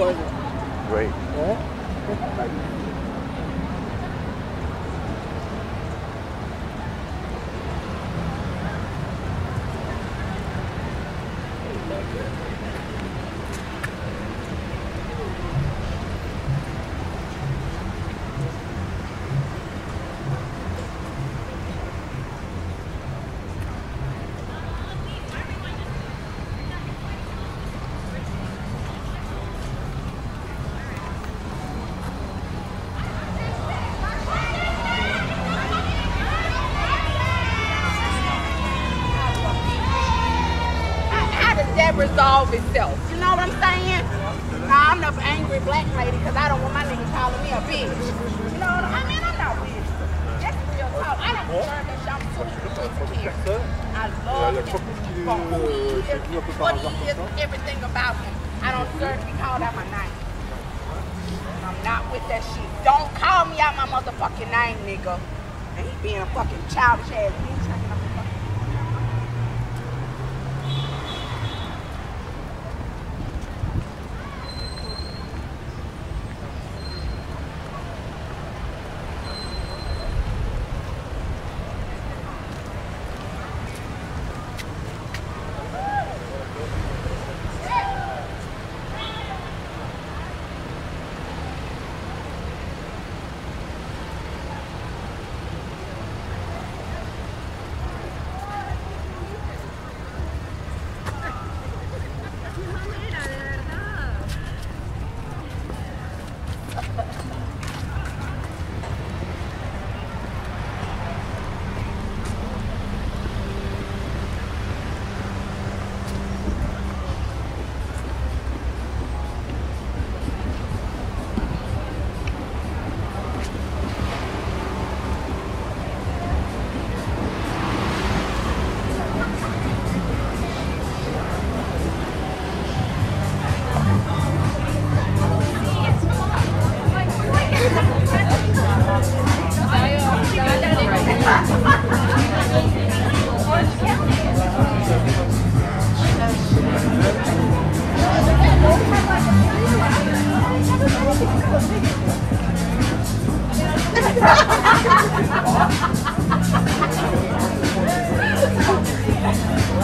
worthy. resolve itself. You know what I'm saying? Now, I'm not angry black lady because I don't want my nigga calling me a bitch. You know what I mean? I'm not bitch. That's real talk. I don't deserve that shit. I'm too insecure. I love him for who he is, what he is, everything about him. I don't deserve to be called out my name. I'm not with that shit. Don't call me out my motherfucking name, nigga. And he being a fucking childish ass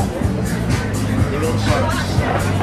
They will charge.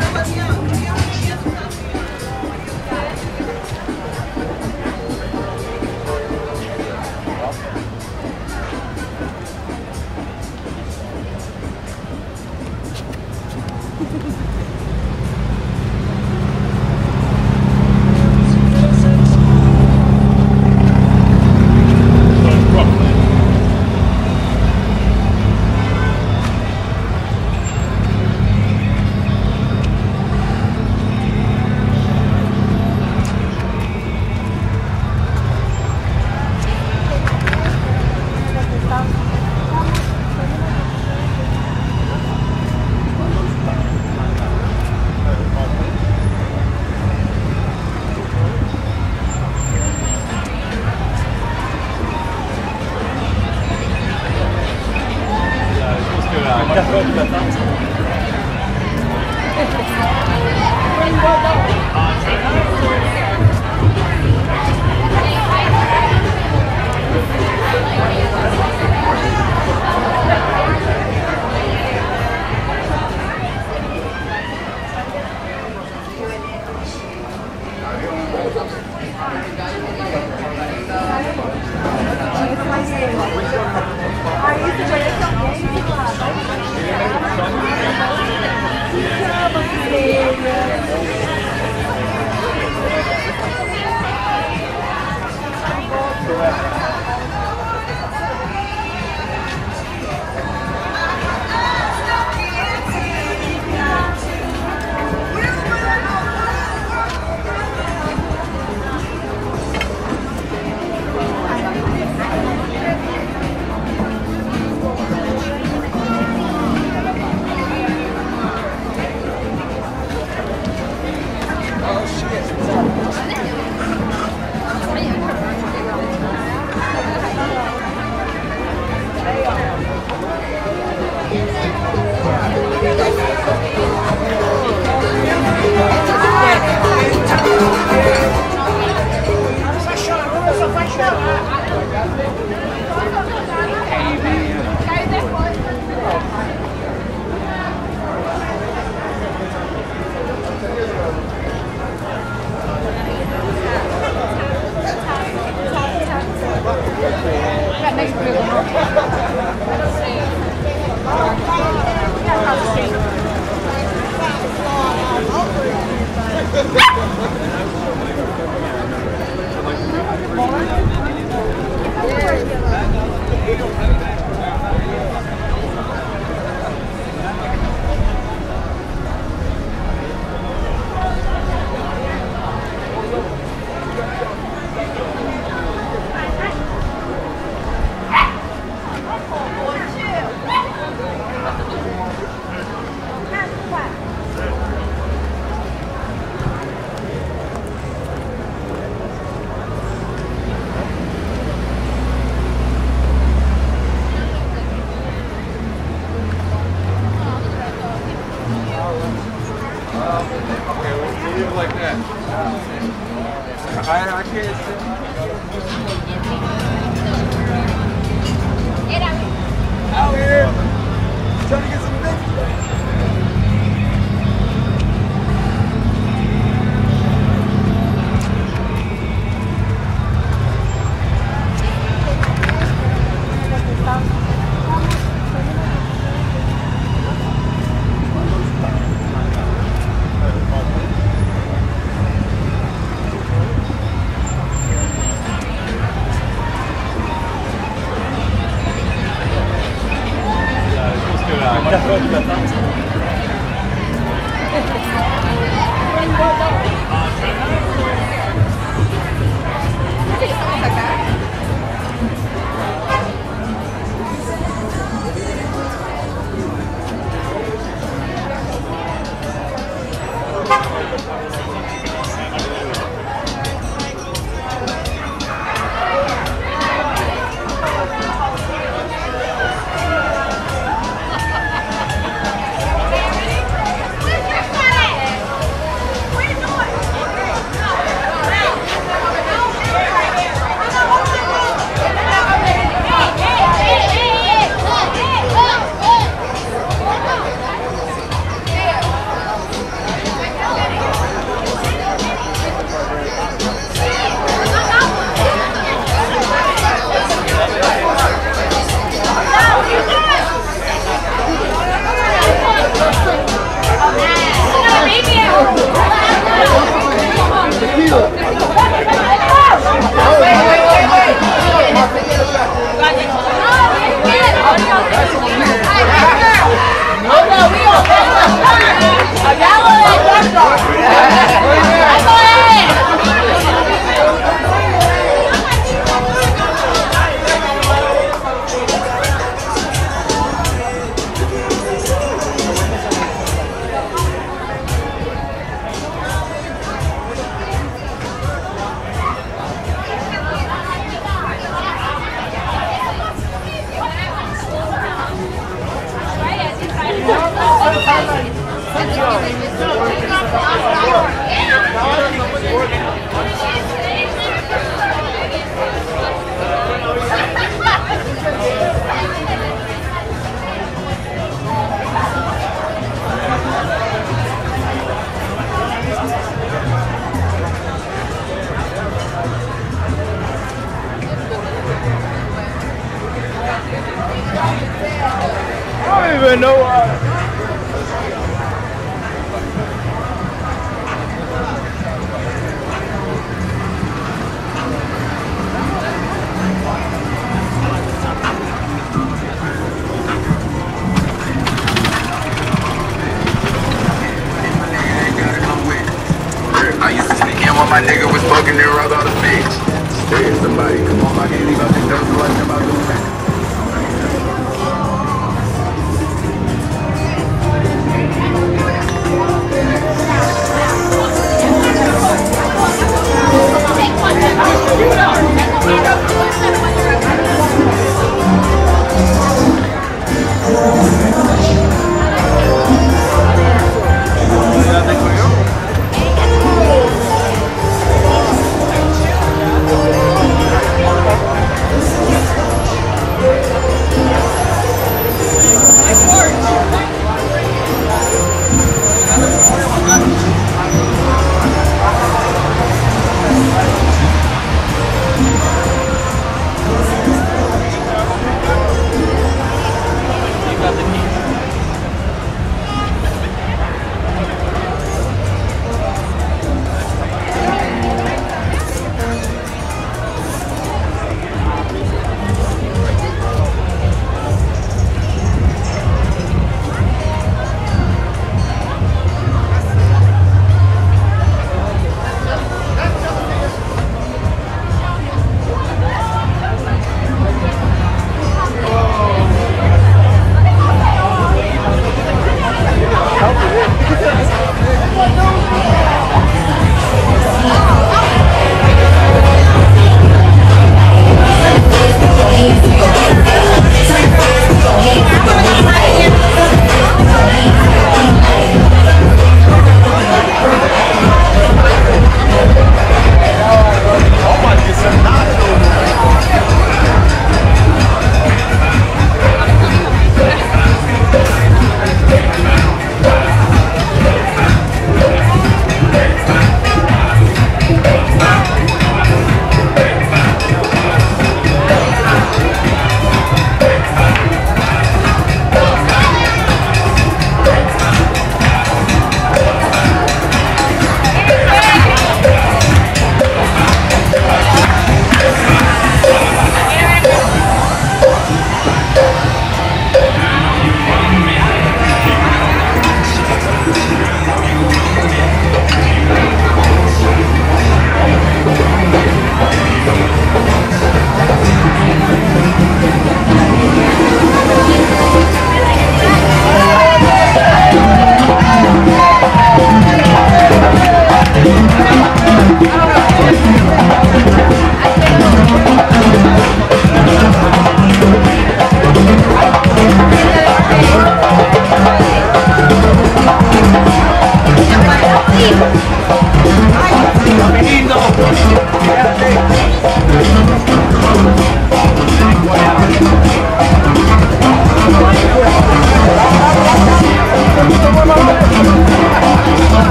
有台湾。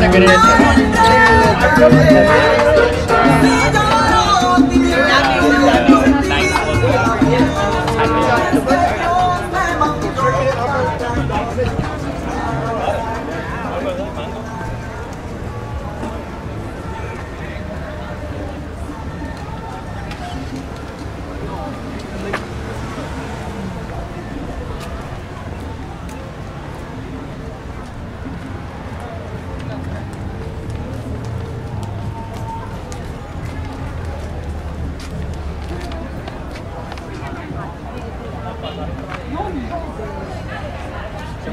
Gracias.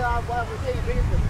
out while we're taking pictures.